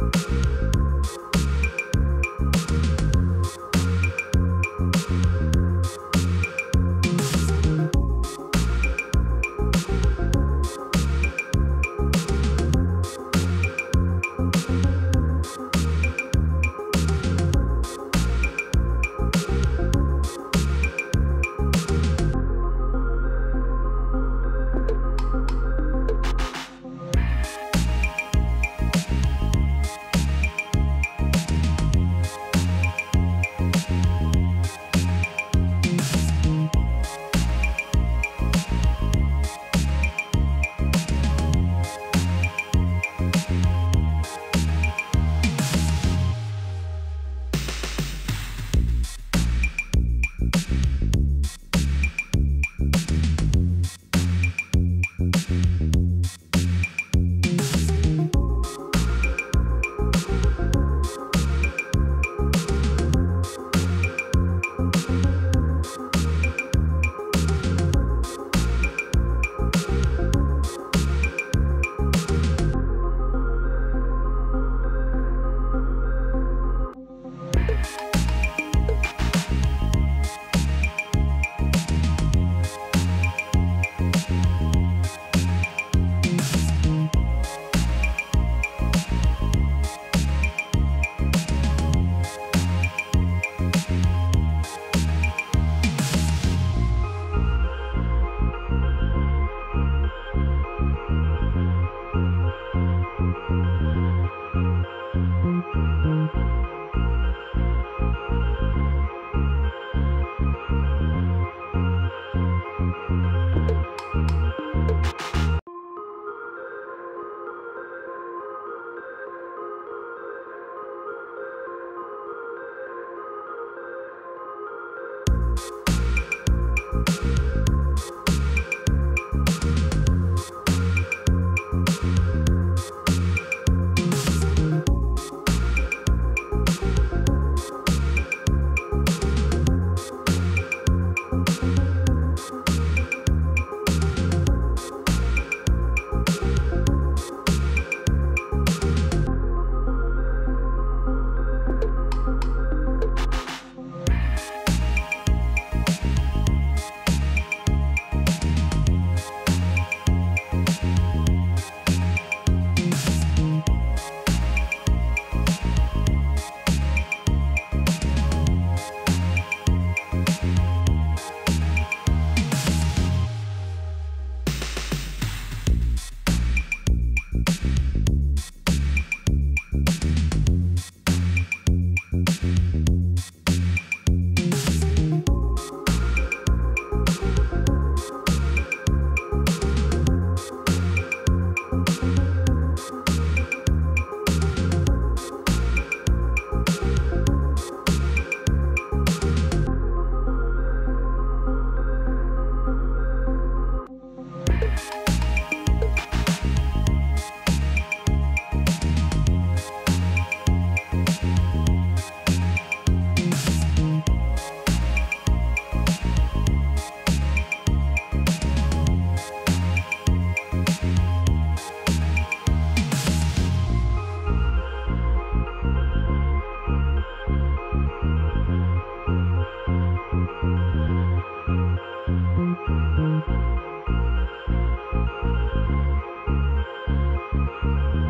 Bye. Thank you. Thank you.